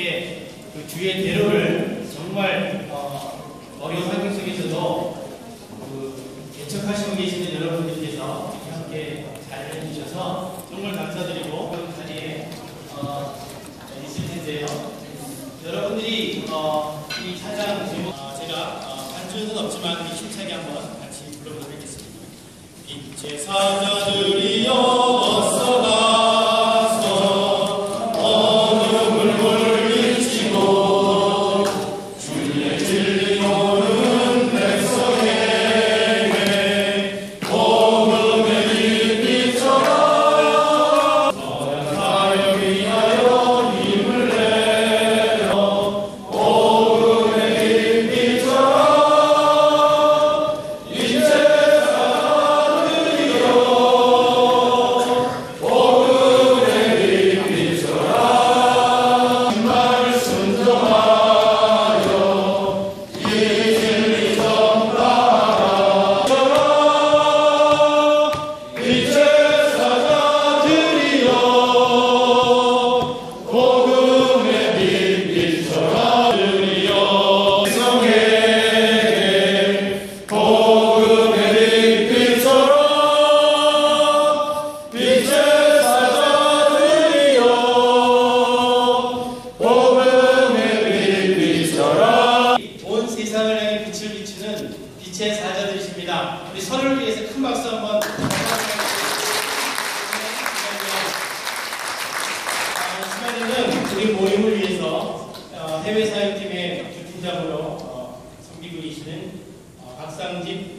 이게 그 주의 대로를 정말 어, 어려운 환경 속에서도 그 개척하시고 계시는 여러분들께서 함께 잘 해주셔서 정말 감사드리고 그런 자리에 어, 있을 텐데요. 여러분들이 어, 이 찬양 제목 어, 제가 어, 반주는 없지만 우리 힘차게 한번 같이 불러보도록 하겠습니다. 빛의 사자 빛을 비추는 빛의 사자들이십니다. 우리 선을 위해서 큰 박수 한번 시간에는 아, 우리 모임을 위해서 어, 해외 사역팀의 주팀장으로 섬기고 어, 계시는 어, 박상집